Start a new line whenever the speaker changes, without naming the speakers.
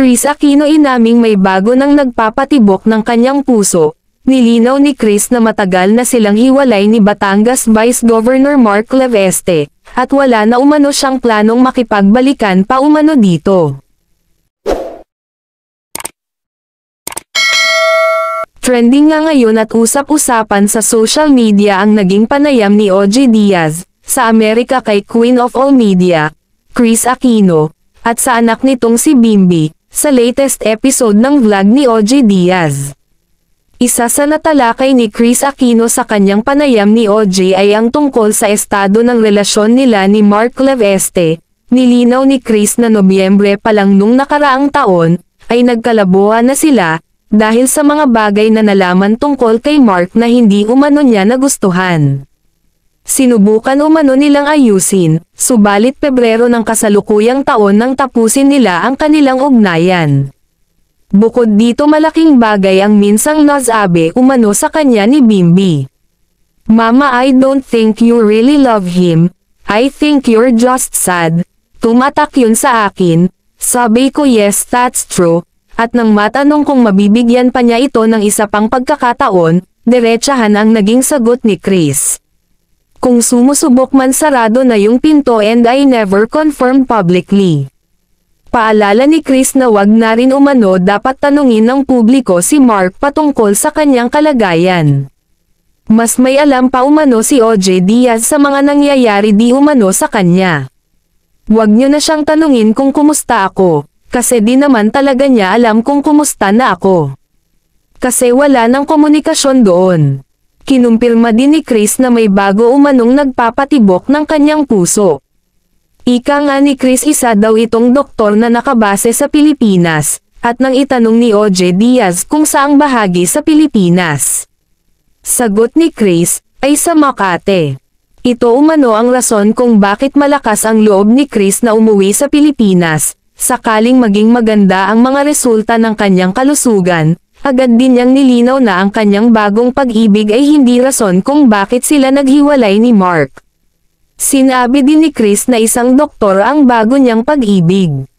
Chris Aquino inaming may bago nang nagpapatibok ng kanyang puso. Nilinaw ni Chris na matagal na silang hiwalay ni Batangas Vice Governor Mark Leveste, at wala na umano siyang planong makipagbalikan pa umano dito. Trending nga ngayon at usap-usapan sa social media ang naging panayam ni OJ Diaz, sa Amerika kay Queen of All Media, Chris Aquino, at sa anak nitong si Bimbi, sa latest episode ng vlog ni OJ Diaz. Isa sa natalakay ni Chris Aquino sa kanyang panayam ni OJ ay ang tungkol sa estado ng relasyon nila ni Mark Leveste. Nilinaw ni Chris na Nobyembre pa lang nung nakaraang taon, ay nagkalabuhan na sila, dahil sa mga bagay na nalaman tungkol kay Mark na hindi umano niya nagustuhan. Sinubukan umano nilang ayusin, subalit Pebrero ng kasalukuyang taon nang tapusin nila ang kanilang ugnayan. Bukod dito malaking bagay ang minsang nasabi umano sa kanya ni Bimbi. Mama I don't think you really love him, I think you're just sad. Tumatak yun sa akin, sabi ko yes that's true, at nang matanong kung mabibigyan pa niya ito ng isa pang pagkakataon, diretsahan ang naging sagot ni Chris. Kung sumusubok man sarado na yung pinto and I never confirmed publicly. Paalala ni Chris na wag na rin umano dapat tanungin ng publiko si Mark patungkol sa kanyang kalagayan. Mas may alam pa umano si OJ Diaz sa mga nangyayari di umano sa kanya. Wag niyo na siyang tanungin kung kumusta ako, kasi di naman talaga niya alam kung kumusta na ako. Kasi wala nang komunikasyon doon. Kinumpirma din ni Chris na may bago umanong nagpapatibok ng kanyang puso. Ika nga ni Chris isa daw itong doktor na nakabase sa Pilipinas, at nang itanong ni OJ Diaz kung saang bahagi sa Pilipinas. Sagot ni Chris, ay sa Makate. Ito umano ang rason kung bakit malakas ang loob ni Chris na umuwi sa Pilipinas, sakaling maging maganda ang mga resulta ng kanyang kalusugan, agad din niyang nilinaw na ang kanyang bagong pag-ibig ay hindi rason kung bakit sila naghiwalay ni Mark. Sinabi din ni Chris na isang doktor ang bago niyang pag-ibig.